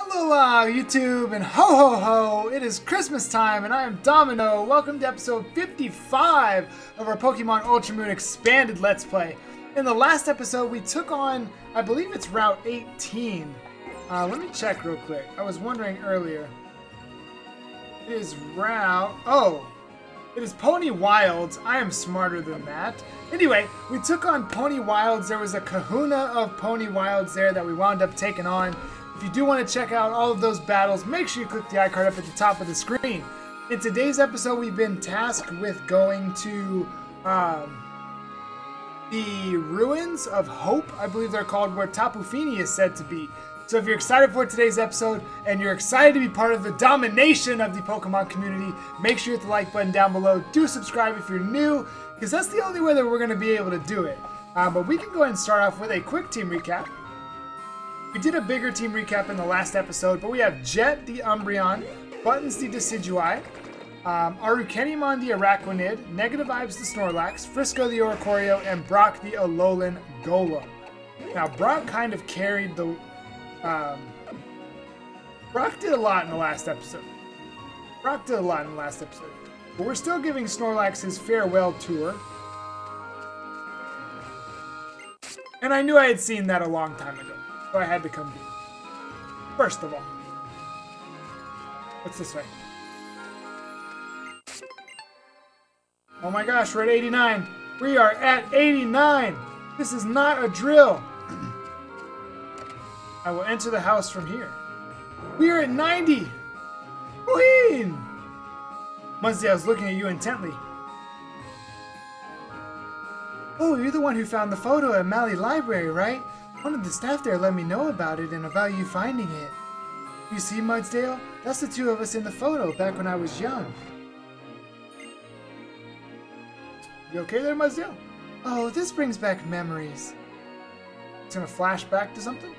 Hello, YouTube, and ho ho ho! It is Christmas time, and I am Domino. Welcome to episode 55 of our Pokemon Ultra Moon Expanded Let's Play. In the last episode, we took on, I believe it's Route 18. Uh, let me check real quick. I was wondering earlier. It is Route. Oh, it is Poni Wilds. I am smarter than that. Anyway, we took on Poni Wilds. There was a kahuna of Poni Wilds there that we wound up taking on. If you do want to check out all of those battles, make sure you click the iCard up at the top of the screen. In today's episode, we've been tasked with going to um, the Ruins of Hope, I believe they're called, where Tapu Fini is said to be. So if you're excited for today's episode and you're excited to be part of the domination of the Pokemon community, make sure you hit the like button down below. Do subscribe if you're new, because that's the only way that we're going to be able to do it. Uh, but we can go ahead and start off with a quick team recap. We did a bigger team recap in the last episode, but we have Jet the Umbreon, Buttons the Decidueye, um, Arukenimon the Araquanid, Negative Vibes the Snorlax, Frisco the Oricorio, and Brock the Alolan Golem. Now, Brock kind of carried the... Um, Brock did a lot in the last episode. Brock did a lot in the last episode. But we're still giving Snorlax his farewell tour. And I knew I had seen that a long time ago. So I had to come. First of all. What's this way? Oh my gosh, we're at 89. We are at 89. This is not a drill. I will enter the house from here. We are at 90. Queen! Munsey, I was looking at you intently. Oh, you're the one who found the photo at Malie Library, right? One of the staff there let me know about it and about you finding it. You see, Mudsdale? That's the two of us in the photo back when I was young. You okay there, Mudsdale? Oh, this brings back memories. It's gonna flash back to something?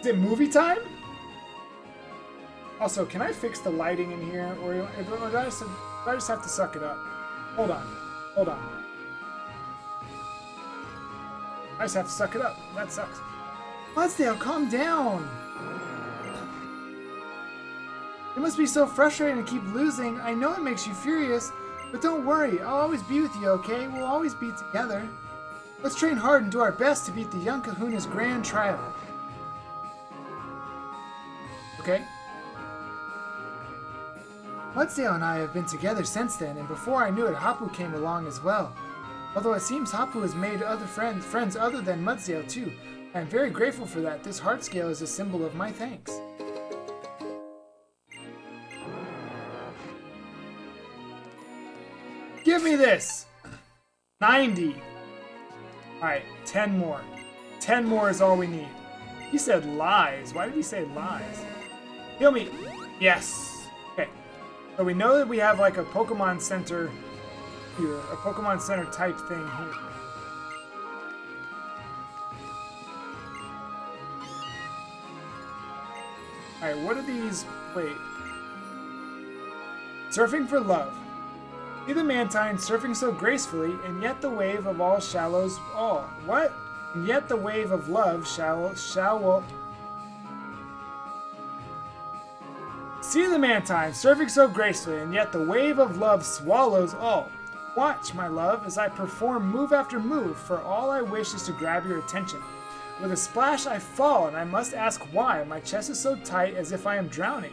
Is it movie time? Also, can I fix the lighting in here, or, do, I just, do I just have to suck it up? Hold on. Hold on. I just have to suck it up. That sucks. Mudsdale, calm down! It must be so frustrating to keep losing. I know it makes you furious, but don't worry. I'll always be with you, okay? We'll always be together. Let's train hard and do our best to beat the young Kahuna's grand trial. Okay? Mudsdale and I have been together since then, and before I knew it, Hapu came along as well. Although it seems Hapu has made other friends, friends other than Mudsdale too. I am very grateful for that. This heart scale is a symbol of my thanks. Give me this! 90. Alright, 10 more. 10 more is all we need. He said lies. Why did he say lies? Heal me. Yes. So we know that we have like a Pokemon Center here. A Pokemon Center type thing here. Alright, what are these? Wait. Surfing for love. See the Mantine surfing so gracefully, and yet the wave of all shallows all. What? And yet the wave of love shall shall See the Mantine surfing so gracefully, and yet the wave of love swallows all. Watch, my love, as I perform move after move, for all I wish is to grab your attention. With a splash I fall, and I must ask why. My chest is so tight as if I am drowning.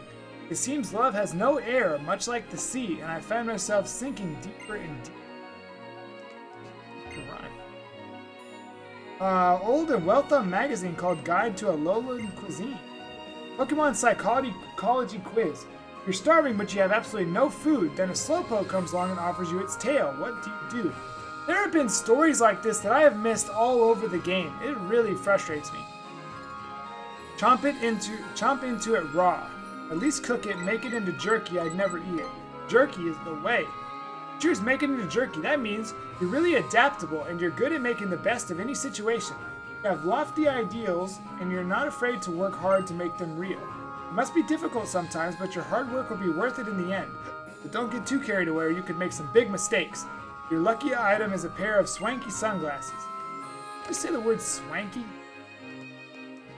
It seems love has no air, much like the sea, and I find myself sinking deeper and deeper. Uh, old and well-thought magazine called Guide to Alolan Cuisine. Oh, Pokemon Psychology Ecology Quiz. You're starving, but you have absolutely no food. Then a Slowpoke comes along and offers you its tail. What do you do? There have been stories like this that I have missed all over the game. It really frustrates me. Chomp it into chomp into it raw. At least cook it, make it into jerky. I'd never eat it. Jerky is the way. Choose make it into jerky. That means you're really adaptable and you're good at making the best of any situation. You have lofty ideals and you're not afraid to work hard to make them real. It must be difficult sometimes, but your hard work will be worth it in the end. But don't get too carried away or you could make some big mistakes. Your lucky item is a pair of swanky sunglasses. I say the word swanky?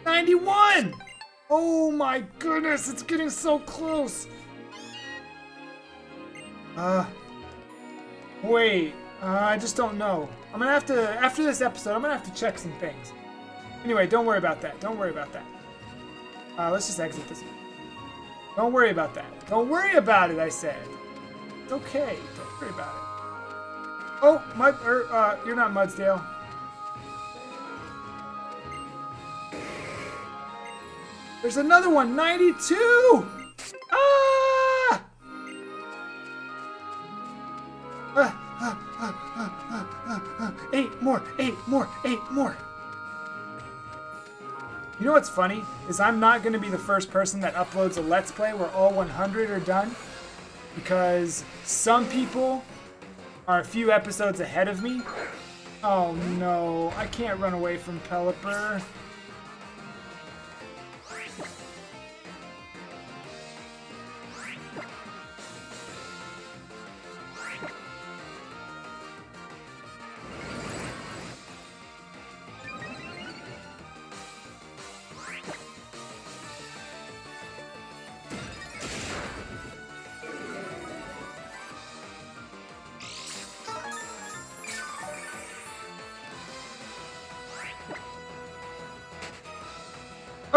91! Oh my goodness, it's getting so close. Uh, wait, uh, I just don't know. I'm gonna have to, after this episode, I'm gonna have to check some things. Anyway, don't worry about that. Don't worry about that. Uh, let's just exit this. Don't worry about that. Don't worry about it, I said. It's okay. Don't worry about it. Oh, Mud, er, uh, you're not Mudsdale. There's another one, 92! Ah! Eight more, eight more, eight more. You know what's funny? Is I'm not going to be the first person that uploads a Let's Play where all 100 are done. Because some people are a few episodes ahead of me. Oh no, I can't run away from Pelipper.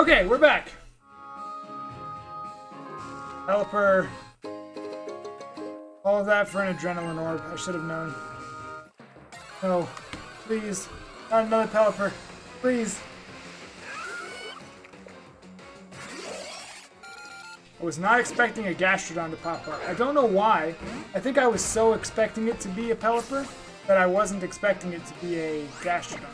Okay, we're back. Pelipper. All of that for an adrenaline orb. I should have known. No. Please. Not another Pelipper. Please. I was not expecting a Gastrodon to pop up. I don't know why. I think I was so expecting it to be a Pelipper that I wasn't expecting it to be a Gastrodon.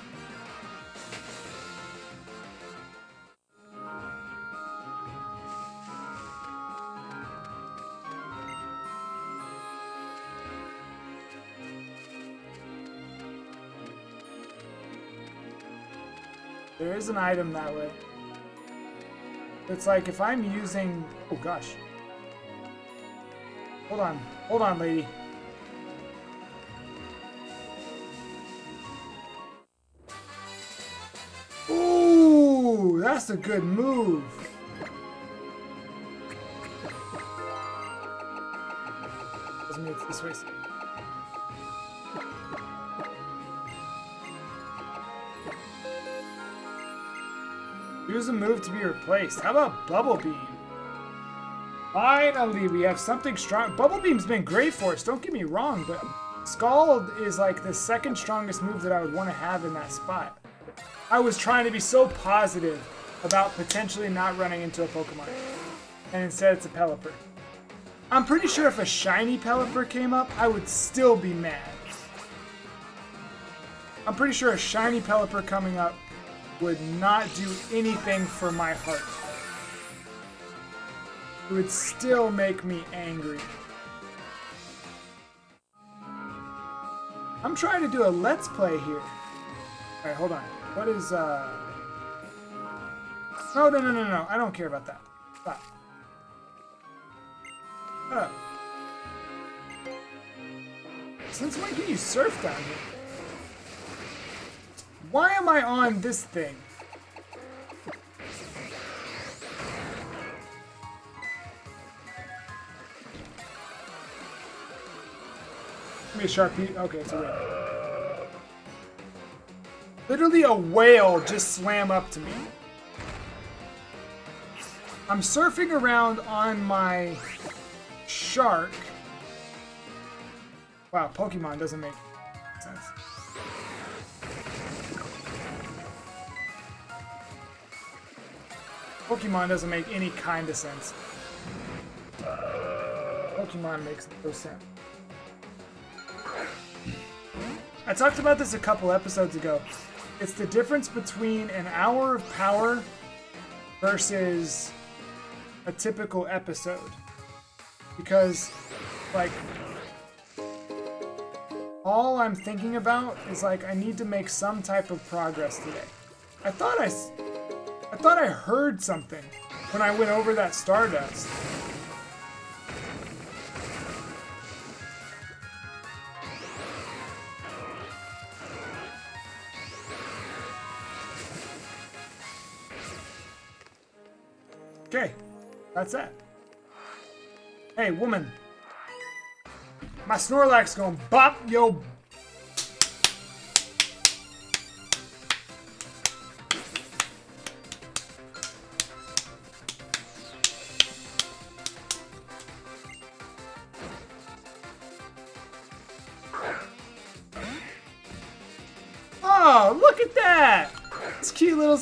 There is an item that way. It's like if I'm using... Oh gosh. Hold on. Hold on, lady. Ooh, that's a good move. This way. Use a move to be replaced. How about Bubble Beam? Finally, we have something strong. Bubble Beam's been great for us, don't get me wrong, but Scald is like the second strongest move that I would want to have in that spot. I was trying to be so positive about potentially not running into a Pokemon, and instead it's a Pelipper. I'm pretty sure if a shiny Pelipper came up, I would still be mad. I'm pretty sure a shiny Pelipper coming up would not do anything for my heart. It would still make me angry. I'm trying to do a let's play here. Alright, hold on. What is, uh... No, no, no, no, no. I don't care about that. Stop. Since when can you surf down here? Why am I on this thing? Give me a Sharpie. Okay, it's a whale. Literally a whale just swam up to me. I'm surfing around on my shark. Wow, Pokemon doesn't make sense. Pokemon doesn't make any kind of sense. Pokemon makes no sense. I talked about this a couple episodes ago. It's the difference between an hour of power versus a typical episode. Because, like, all I'm thinking about is, like, I need to make some type of progress today. I thought I I thought I heard something when I went over that Stardust. Okay, that's it. Hey, woman. My Snorlax gonna bop yo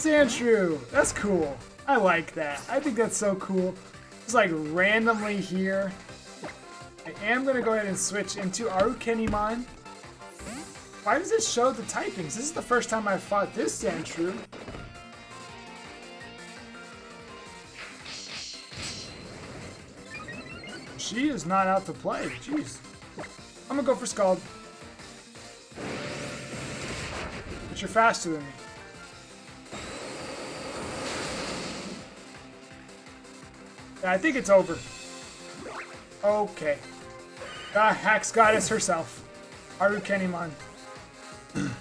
Sandshrew. That's cool. I like that. I think that's so cool. It's like randomly here. I am going to go ahead and switch into Arukenimon. Why does it show the typings? This is the first time I've fought this Sandshrew. She is not out to play. Jeez. I'm going to go for Scald. But you're faster than me. Yeah, I think it's over. Okay. The Hax Goddess herself. Arukenimon.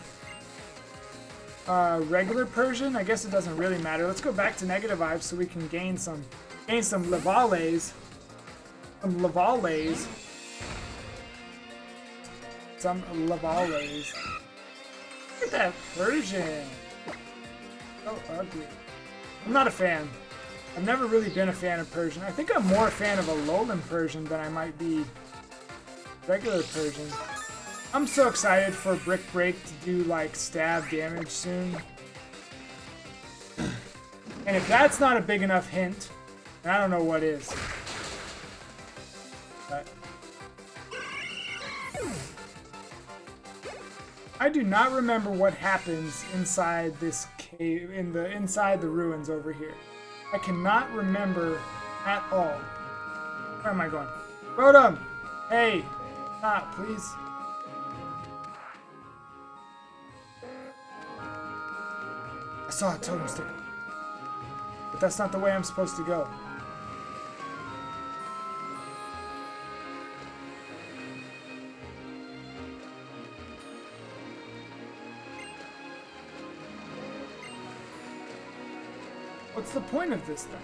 uh, regular Persian? I guess it doesn't really matter. Let's go back to negative vibes so we can gain some gain some Lavales. Some Lavales. Some Lavales. Look at that Persian. So ugly. I'm not a fan. I've never really been a fan of Persian. I think I'm more a fan of a Lowland Persian than I might be regular Persian. I'm so excited for Brick Break to do like stab damage soon. and if that's not a big enough hint, I don't know what is. But I do not remember what happens inside this cave in the inside the ruins over here. I cannot remember at all. Where am I going? Rotom! Hey! Stop, please. I saw a totem stick. But that's not the way I'm supposed to go. What's the point of this then?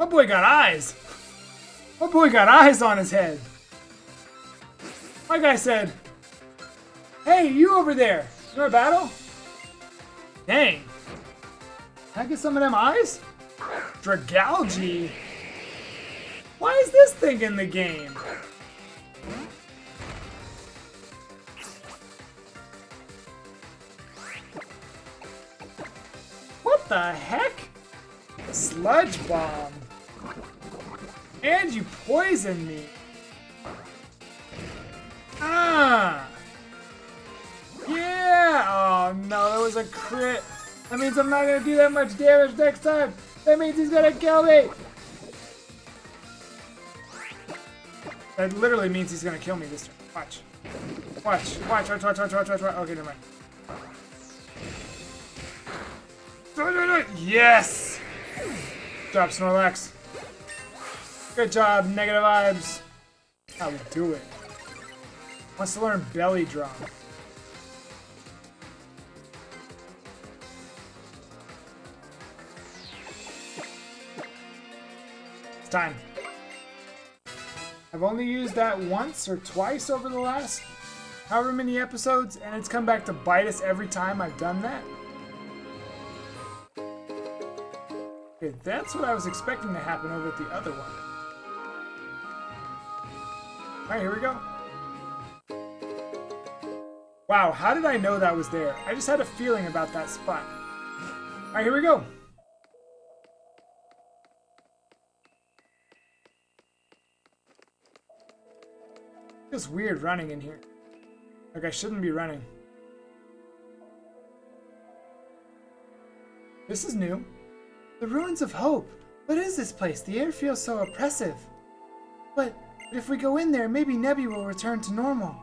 My boy got eyes! My boy got eyes on his head! My guy said, Hey, you over there! You want a battle? Dang! Can I get some of them eyes? Dragalge? Why is this thing in the game? The heck? Sludge bomb. And you poisoned me. Ah! Yeah! Oh no, that was a crit. That means I'm not gonna do that much damage next time. That means he's gonna kill me. That literally means he's gonna kill me this turn. Watch. Watch. Watch, watch, watch, watch, watch, watch, watch. Okay, never mind. Yes! Drop Snorlax. Good job, negative vibes. How we do it. Wants to learn belly drum. It's time. I've only used that once or twice over the last however many episodes, and it's come back to bite us every time I've done that. Okay, that's what I was expecting to happen over at the other one. Alright, here we go. Wow, how did I know that was there? I just had a feeling about that spot. Alright, here we go. Feels weird running in here. Like I shouldn't be running. This is new. The Ruins of Hope. What is this place? The air feels so oppressive. But, but if we go in there, maybe Nebby will return to normal.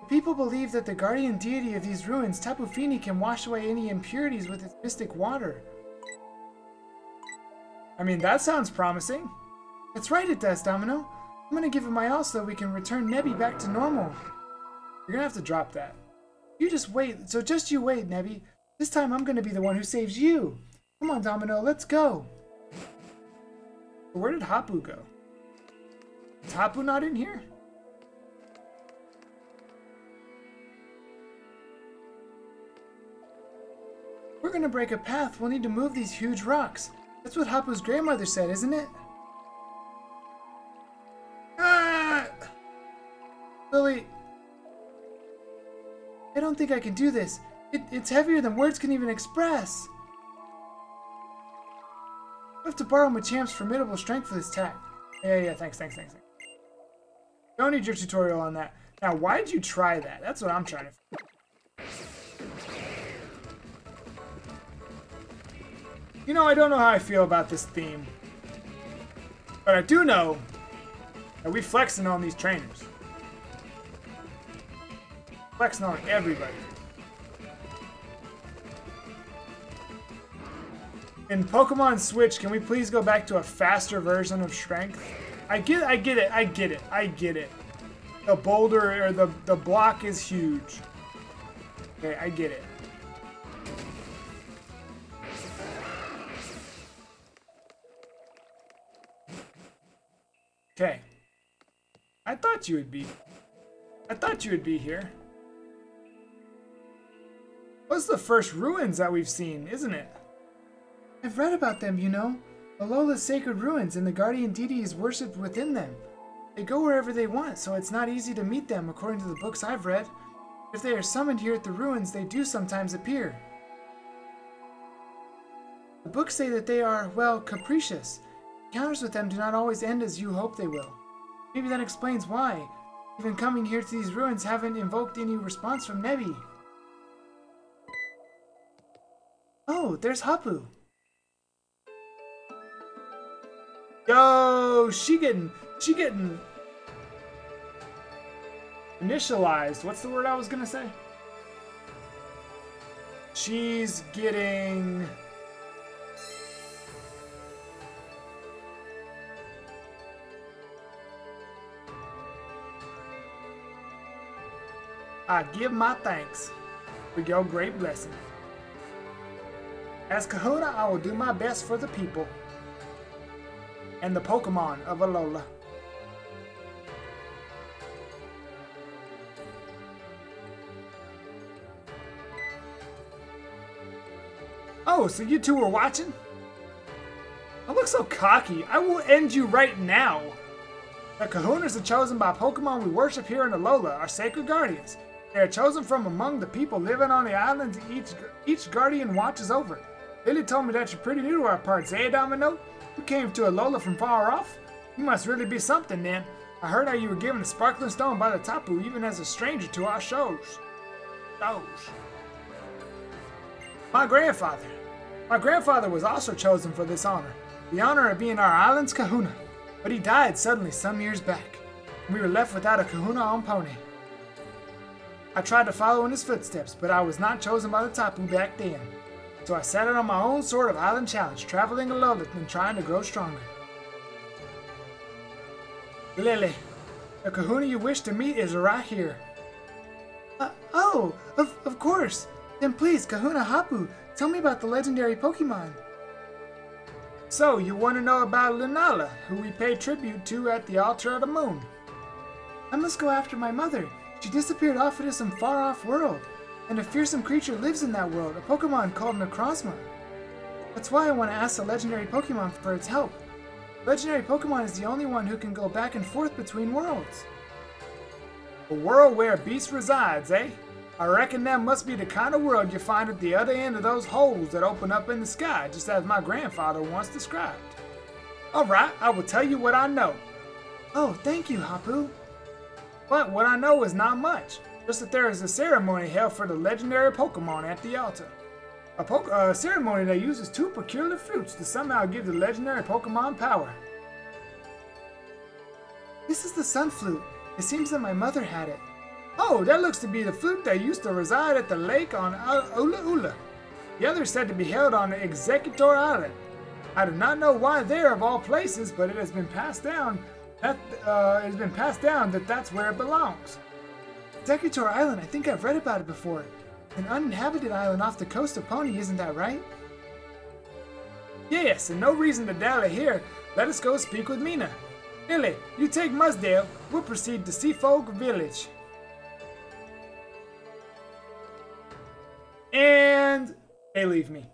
The people believe that the guardian deity of these ruins, Tapu Fini, can wash away any impurities with its mystic water. I mean, that sounds promising. That's right, it does, Domino. I'm gonna give it my all so we can return Nebby back to normal. You're gonna have to drop that. You just wait. So just you wait, Nebby. This time I'm gonna be the one who saves you. Come on, Domino, let's go. Where did Hapu go? Is Hapu not in here? We're gonna break a path. We'll need to move these huge rocks. That's what Hapu's grandmother said, isn't it? Ah! Lillie, I don't think I can do this. It, it's heavier than words can even express. Have to borrow Machamp's formidable strength for this tack. Yeah, yeah, thanks, thanks, thanks. thanks. Don't need your tutorial on that. Now, why did you try that? That's what I'm trying to... You know, I don't know how I feel about this theme. But I do know that we flexing on these trainers. Flexing on everybody. In Pokemon Switch, can we please go back to a faster version of Strength? I get I get it, I get it, I get it. The boulder or the, the block is huge. Okay, I get it. Okay. I thought you would be. I thought you would be here. What's the first ruins that we've seen, isn't it? I've read about them, you know. Alola's sacred ruins, and the guardian deity is worshipped within them. They go wherever they want, so it's not easy to meet them, according to the books I've read. If they are summoned here at the ruins, they do sometimes appear. The books say that they are, well, capricious. Encounters with them do not always end as you hope they will. Maybe that explains why. Even coming here to these ruins haven't invoked any response from Nebby. Oh, there's Hapu. Yo, she getting, she getting initialized. What's the word I was gonna say? She's getting. I give my thanks for your great blessing. As Kahuna, I will do my best for the people and the Pokemon of Alola. Oh, so you two were watching? I look so cocky. I will end you right now. The Kahunas are chosen by Pokemon we worship here in Alola, our sacred guardians. They are chosen from among the people living on the islands each each guardian watches over. Lillie told me that you're pretty new to our parts, eh, Domino? You came to Alola from far off? You must really be something then. I heard how you were given a sparkling stone by the Tapu even as a stranger to our shows. Shows. My grandfather. My grandfather was also chosen for this honor. The honor of being our island's kahuna. But he died suddenly some years back. We were left without a kahuna on Poni. I tried to follow in his footsteps, but I was not chosen by the Tapu back then. So I set out on my own sort of island challenge, traveling alone and trying to grow stronger. Lillie, the kahuna you wish to meet is right here. Uh, oh, of, of course. Then please, Kahuna Hapu, tell me about the legendary Pokemon. So, you want to know about Lunala, who we pay tribute to at the altar of the moon? I must go after my mother. She disappeared off into some far-off world and a fearsome creature lives in that world, a Pokemon called Necrozma. That's why I want to ask the legendary Pokemon for its help. Legendary Pokemon is the only one who can go back and forth between worlds. A world where a beast resides, eh? I reckon that must be the kind of world you find at the other end of those holes that open up in the sky, just as my grandfather once described. Alright, I will tell you what I know. Oh, thank you, Hapu. But what I know is not much just that there is a ceremony held for the legendary Pokemon at the altar. A uh, ceremony that uses two peculiar fruits to somehow give the legendary Pokemon power. This is the Sun Flute. It seems that my mother had it. Oh, that looks to be the flute that used to reside at the lake on Ula Ula. The other is said to be held on Exeggutor Island. I do not know why there of all places, but it has been passed down That uh, has been passed down that that's where it belongs. Exeggutor Island, I think I've read about it before. An uninhabited island off the coast of Poni, isn't that right? Yes, and no reason to dally here. Let us go speak with Mina. Lillie, you take Mudsdale. We'll proceed to Seafolk Village. And they leave me.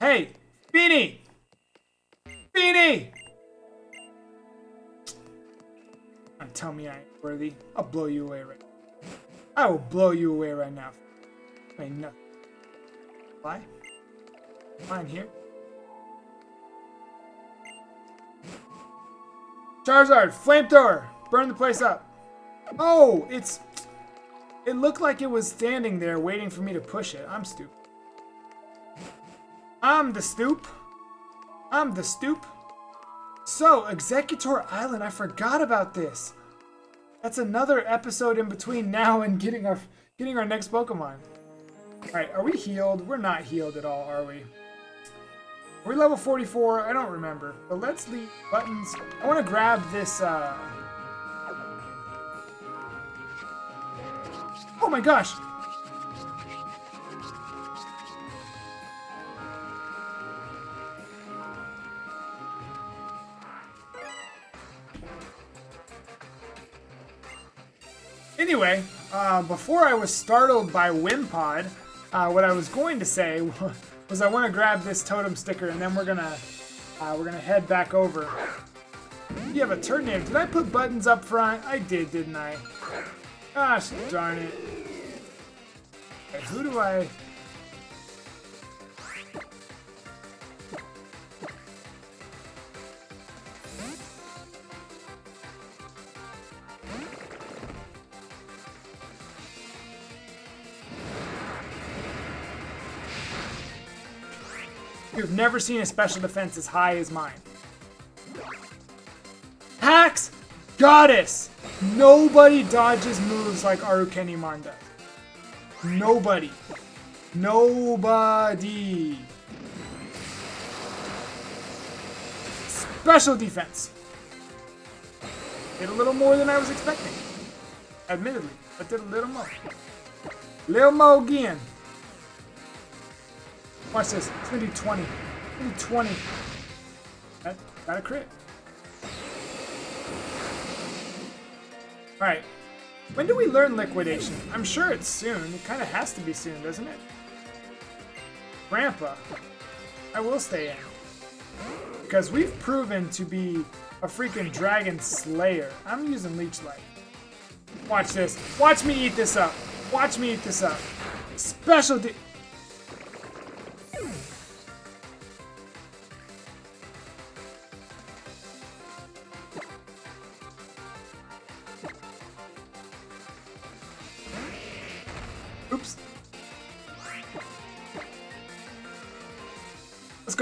Hey, Beanie! Beanie! Don't tell me I ain't worthy. I'll blow you away right now. I will blow you away right now. Ain't nothing. Why? Mine here. Charizard, flamethrower, burn the place up. Oh, it's. It looked like it was standing there waiting for me to push it. I'm stupid. I'm the stoop. I'm the stoop. So, Exeggutor Island, I forgot about this. That's another episode in between now and getting our getting our next Pokemon. Alright, are we healed? We're not healed at all, are we? Are we level 44? I don't remember. But let's leave buttons. I want to grab this, uh... Oh my gosh! Anyway, uh, before I was startled by Wimpod, uh, what I was going to say was I want to grab this totem sticker and then we're gonna uh, we're gonna head back over. You have a turn name. Did I put buttons up front? I did, didn't I? Gosh darn it. Okay, who do I... You've never seen a special defense as high as mine. Hacks! Goddess! Nobody dodges moves like Arukenimon does. Nobody. Nobody. Special defense. Did a little more than I was expecting. Admittedly, but did a little more. Little more again. Watch this. It's gonna do 20. It's gonna do 20. That got a crit. Alright. When do we learn liquidation? I'm sure it's soon. It kind of has to be soon, doesn't it? Grandpa. I will stay in. Because we've proven to be a freaking dragon slayer. I'm using leech life. Watch this. Watch me eat this up. Watch me eat this up. Special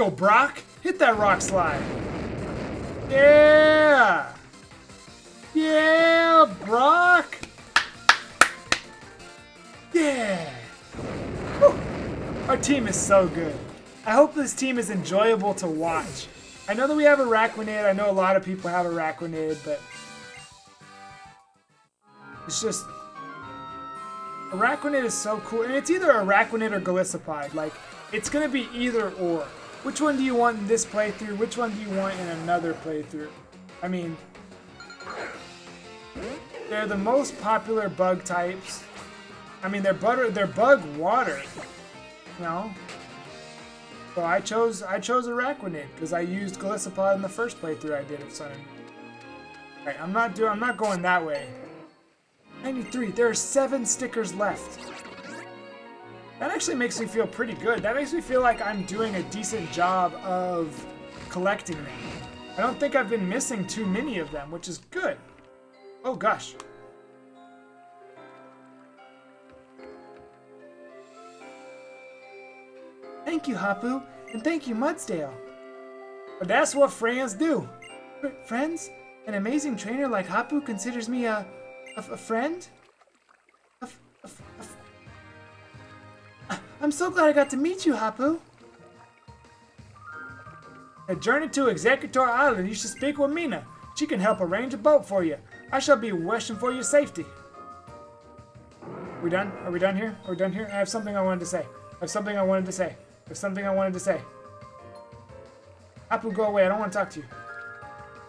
Brock. Hit that rock slide. Yeah! Yeah, Brock! Yeah! Whew. Our team is so good. I hope this team is enjoyable to watch. I know that we have Araquanid. I know a lot of people have Araquanid, but it's just Araquanid is so cool, and it's either Araquanid or Golisopod. Like, it's gonna be either or. Which one do you want in this playthrough? Which one do you want in another playthrough? I mean, they're the most popular bug types. I mean, they're butter, they're bug water. You know. So I chose I chose Araquanid because I used Golisopod in the first playthrough I did of Sun. Alright, I'm not doing I'm not going that way. 93. There are seven stickers left. That actually makes me feel pretty good. That makes me feel like I'm doing a decent job of collecting them. I don't think I've been missing too many of them, which is good. Oh gosh. Thank you, Hapu, and thank you, Mudsdale. But that's what friends do. Friends? An amazing trainer like Hapu considers me a a, a friend? I'm so glad I got to meet you, Hapu. A journey to Exeggutor Island. You should speak with Mina. She can help arrange a boat for you. I shall be wishing for your safety. We done? Are we done here? Are we done here? I have something I wanted to say. I have something I wanted to say. I have something I wanted to say. Hapu, go away. I don't want to talk to you.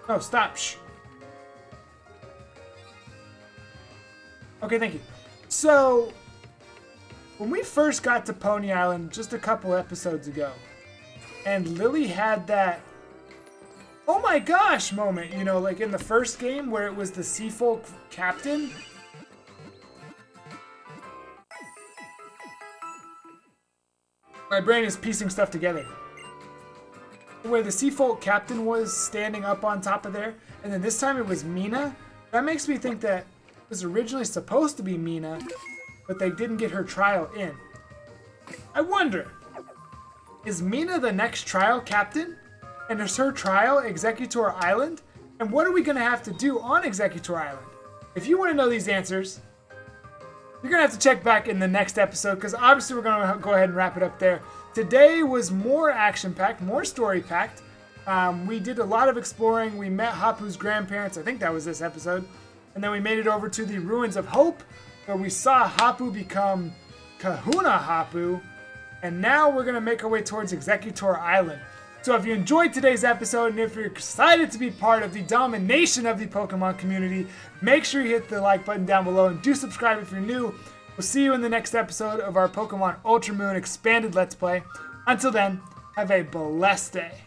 No, stop. Shh. Okay, thank you. So, when we first got to Poni Island just a couple episodes ago, and Lillie had that oh my gosh moment, you know, like in the first game where it was the Seafolk captain. My brain is piecing stuff together. Where the Seafolk captain was standing up on top of there, and then this time it was Mina. That makes me think that it was originally supposed to be Mina, but they didn't get her trial in. I wonder, is Mina the next trial captain? And is her trial Exeggutor Island? And what are we going to have to do on Exeggutor Island? If you want to know these answers, you're going to have to check back in the next episode because obviously we're going to go ahead and wrap it up there. Today was more action-packed, more story-packed. Um, we did a lot of exploring. We met Hapu's grandparents. I think that was this episode. And then we made it over to the Ruins of Hope where we saw Hapu become Kahuna Hapu. And now we're to make our way towards Exeggutor Island. So if you enjoyed today's episode and if you're excited to be part of the domination of the Pokemon community, make sure you hit the like button down below and do subscribe if you're new. We'll see you in the next episode of our Pokemon Ultra Moon Expanded Let's Play. Until then, have a blessed day.